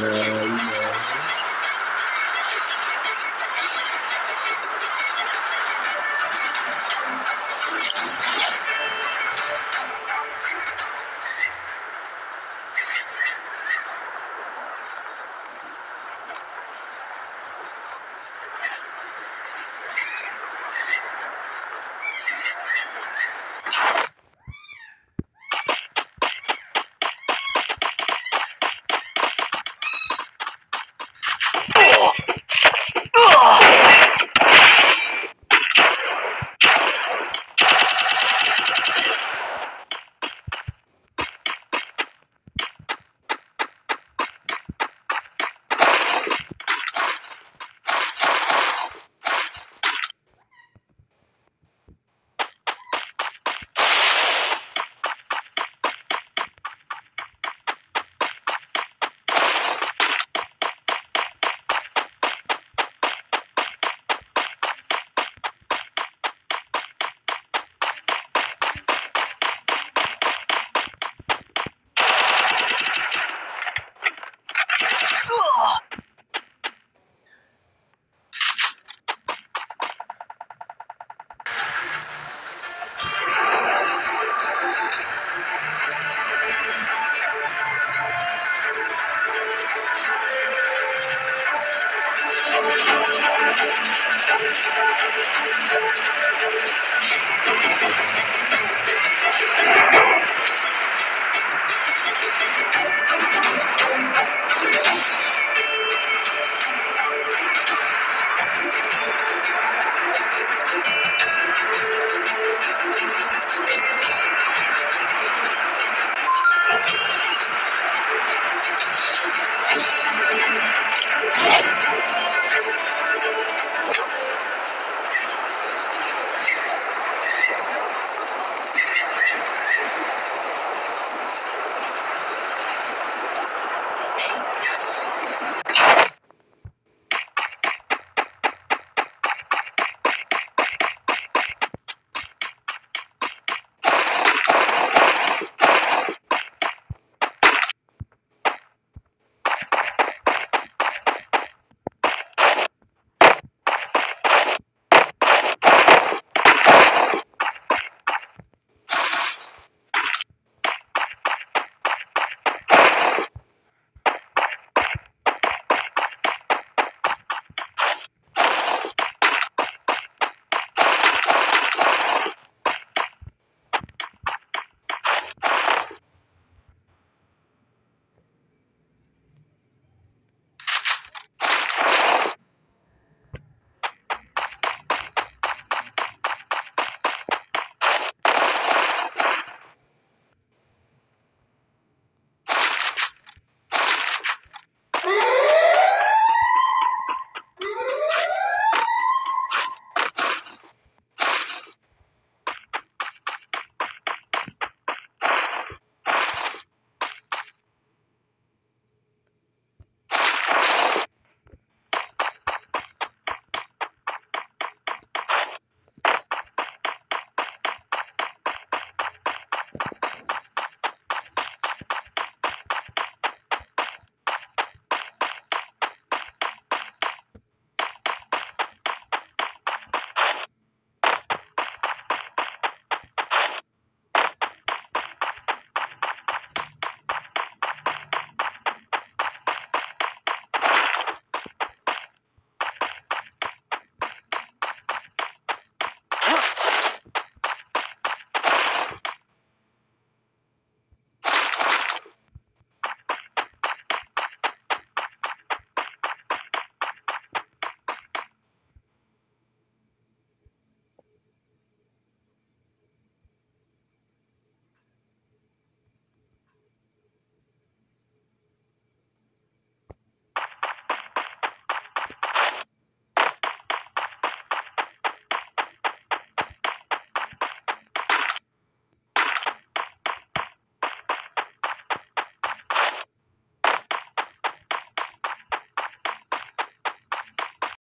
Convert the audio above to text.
the